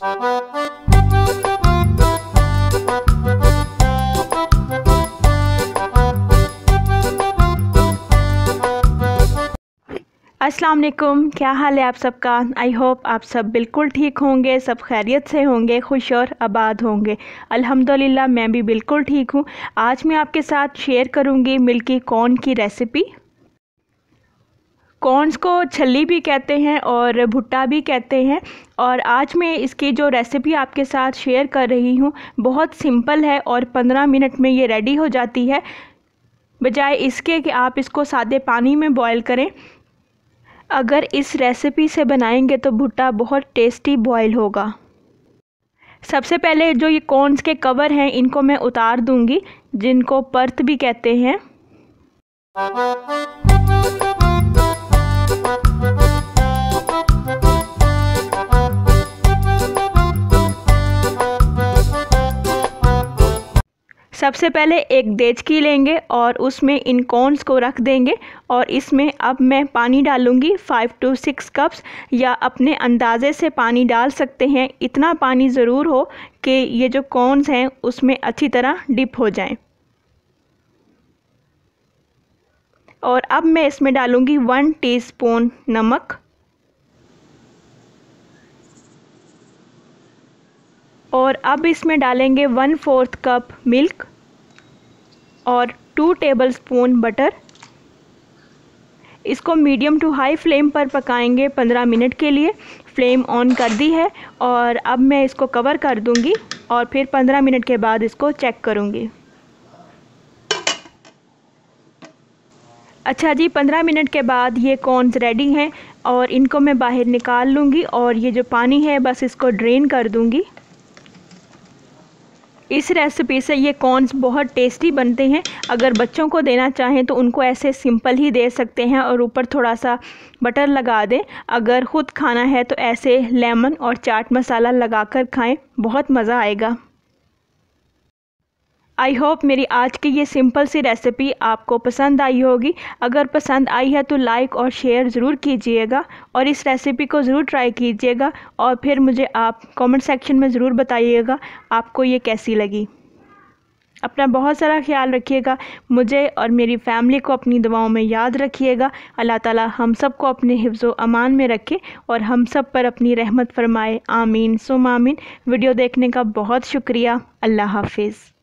Thank you. अस्सलाम वालेकुम क्या हाल है आप सबका? आई होप आप सब बिल्कुल ठीक होंगे, सब खैरियत से होंगे, खुश और आबाद होंगे। अल्हम्दुलिल्लाह, मैं भी बिल्कुल ठीक हूँ। आज मैं आपके साथ शेयर करूँगी मिल्की कॉर्न की रेसिपी कॉर्नस को छल्ली भी कहते हैं और भुट्टा भी कहते हैं। और आज मैं इसकी जो रेसिपी आपके साथ शेयर कर रही हूँ, बहुत सिंपल है और पंद्रह मिनट में ये रेडी हो जाती है। बजाय इसके कि आप इसको सादे पानी में बॉयल करें। अगर इस रेसिपी से बनाएँगे तो भुट्टा बहुत टेस्टी बॉयल होगा। सबसे पहले जो ये कॉर्नस के कवर हैं, इनको मैं उतार दूँगी, जिनको पर्थ भी कहते हैं। सबसे पहले एक देचकी लेंगे और उसमें इन कॉर्नस को रख देंगे और इसमें अब मैं पानी डालूँगी फ़ाइव टू सिक्स कप्स या अपने अंदाज़े से पानी डाल सकते हैं। इतना पानी ज़रूर हो कि ये जो कॉर्नस हैं उसमें अच्छी तरह डिप हो जाएँ। और अब मैं इसमें डालूँगी वन टीस्पून नमक। और अब इसमें डालेंगे वन फोर्थ कप मिल्क। और टू टेबलस्पून बटर इसको मीडियम टू हाई फ्लेम पर पकाएँगे पंद्रह मिनट के लिए. फ्लेम ऑन कर दी है और अब मैं इसको कवर कर दूँगी और फिर पंद्रह मिनट के बाद इसको चेक करूँगी. अच्छा जी, पंद्रह मिनट के बाद ये कॉर्नस रेडी हैं और इनको मैं बाहर निकाल लूँगी और ये जो पानी है बस इसको ड्रेन कर दूँगी. इस रेसिपी से ये कॉर्नस बहुत टेस्टी बनते हैं। अगर बच्चों को देना चाहें तो उनको ऐसे सिंपल ही दे सकते हैं और ऊपर थोड़ा सा बटर लगा दें। अगर ख़ुद खाना है तो ऐसे लेमन और चाट मसाला लगाकर खाएँ। बहुत मज़ा आएगा। आई होप मेरी आज की ये सिंपल सी रेसिपी आपको पसंद आई होगी। अगर पसंद आई है तो लाइक और शेयर ज़रूर कीजिएगा और इस रेसिपी को ज़रूर ट्राई कीजिएगा और फिर मुझे आप कमेंट सेक्शन में ज़रूर बताइएगा आपको ये कैसी लगी। अपना बहुत सारा ख्याल रखिएगा, मुझे और मेरी फैमिली को अपनी दुआओं में याद रखिएगा। अल्लाह ताला हम सबको अपने हिफ्ज़ अमान में रखे और हम सब पर अपनी रहमत फरमाए, आमीन, सुम आमीन। वीडियो देखने का बहुत शुक्रिया, अल्लाह हाफिज़।